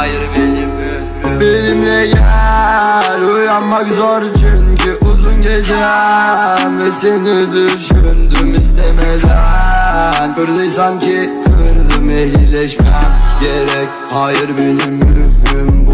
Hayır benim ömrüm Benimle gel Uyanmak zor çünkü uzun gecem Ve seni düşündüm istemeden. Kırdıysam ki kırdım ehlileşmem Gerek. Hayır benim mühim